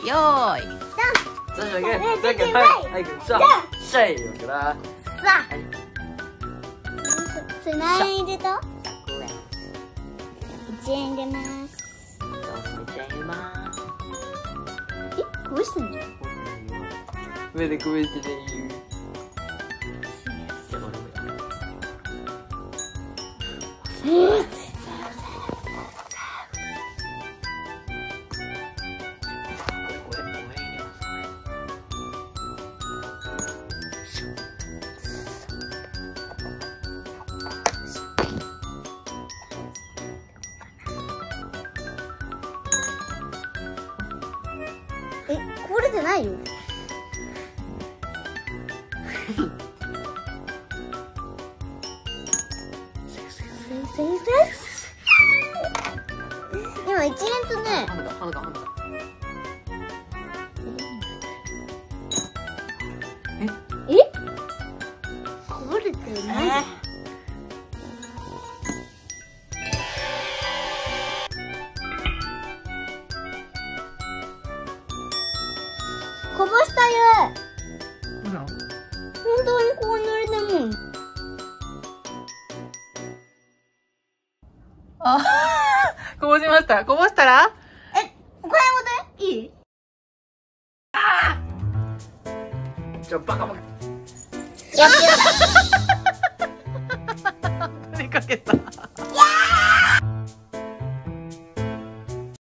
けよーい。いはいじゃあシャイよくなさあそれ何円入れた1円入れますどうもちゃいます。えこぼしてんじゃん上でこぼしてねじゃえこぼれてないよ先生？今1円とね。ハムだハムだハムだ。え？こぼれてないこぼしたよ。本当にこう塗れたも。んあこぼしました。こぼしたら？えこれもでいい？じゃあバカバカ。やった